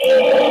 Oh.